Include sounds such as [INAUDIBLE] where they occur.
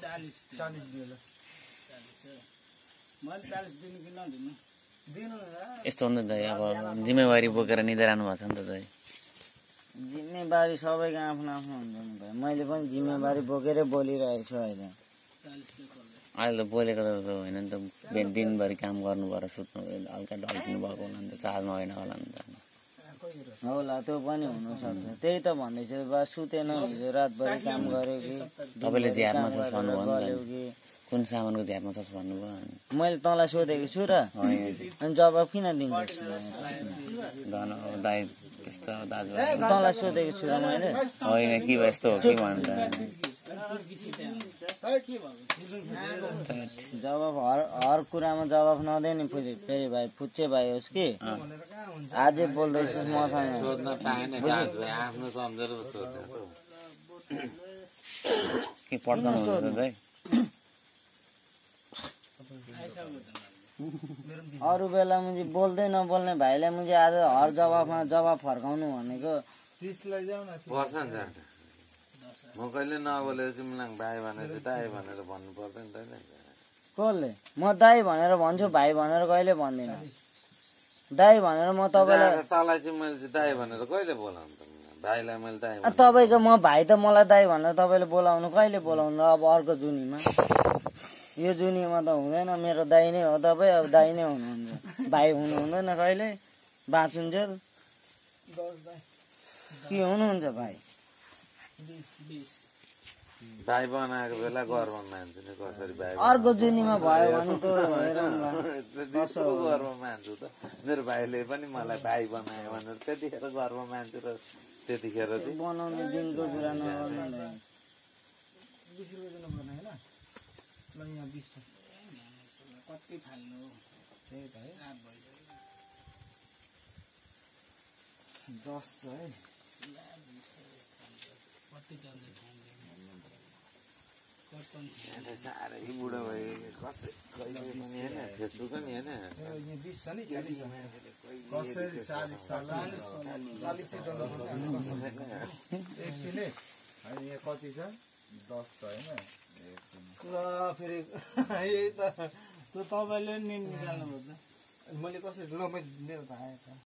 चालिस चालिस दियो ल चालिस हो। मैले चालिस दिनु कि नदिनु? दिनु न। यस्तो हो नि त दाइ अब जिम्मेवारी बोकेर निधाइरहनु भएको छ नि त दाइ। जिम्मेवारी सबैको आफ्नो आफ्नो हुन्छ नि भाइ। मैले पनि जिम्मेवारी बोकेरै बोलिरहेको छु अहिले। अहिले त बोलेको त होइन नि त दिनभरि काम गर्नु भएर सुत्नु हल्का ढल्किनु भएको होला नि त चार्जमा होइन होला नि त। होला त्यो पनि हुनसक्छ। त्यही त भन्दैछु बा सुतेन हिजो रातभरि काम गर्यो कि तपाईँले झ्यारमा छ काम भन्नुभयो गऱ्यो कि। कुन सामानको झ्यारमा छ भन्नुभयो मैले तँलाई सोधेको छु र। अनि जवाब किन दाइ त्यस्तो दाजुभाइ तँलाई सोधेको छु र मैले। होइन कि भयो यस्तो हो कि भन्छ जवाब हर हर कुरामा जवाब नदिए नि फेरि फेरि भाइ फुच्चे भाइ होस् कि? भनेर कहाँ हुन्छ आजै बोल्दैछस् मसँग। सोध्न पाएन आफ्नो सम्झेर। के त दाइ? अरू बेला मुझे बोल्दै नबोल्ने भाइलाई मुझे आज हर जवाबमा जवाब फर्काउनु भनेको। म कहिले नबोलेपछि मलाई भाइ भनेपछि दाइ भनेर भन्नु पर्दैन त नि। कसले? म दाई भनेर भन्छु भाइ भनेर कहिले भन्दिनँ? दाई भनेर म तपाईँलाई दाइ- तँलाई चाहिँ मैले चाहिँ दाइ भनेर कहिले बोलाउनु त? भाइलाई मैले भनेर तपाईँको म भाइ त मलाई दाई भनेर तपाईँले बोलाउनु कहिले बोलाउनु अब अर्को जुनीमा? यो जुनीमा त हुँदैन मेरो दाई नै हो तपाईँ अब दाई नै हुनुहुन्छ। भाइ हुनु हुँदैन कहिले? बाँचुन्जेल। के हुनुहुन्छ भाइ? भाइ बनाएको बेला गर्व मान्छु नि कसरी भाइ अर्को जुनीमा भयो भने त [LAUGHS] गर्व मान्छु त। मेरो भाइले पनि मलाई भाइ बनायो भनेर त्यतिखेर गर्व मान्छु र त्यतिखेर चाहिँ बनाउने दिनको कुरा कति फाल्नु त्यही त है दस छ है कति जल्दी खाइदिनु कति साह्रै बुढो भयो होइन फेसबुक नि होइन। यो यहाँ। अनि कति छ? दस छ होइन? ल फेरि [LAUGHS] यही त। त्यो तपाईँले नि निकाल्नु पर्छ मैले कसरी ल मैले मेरो त आयो त।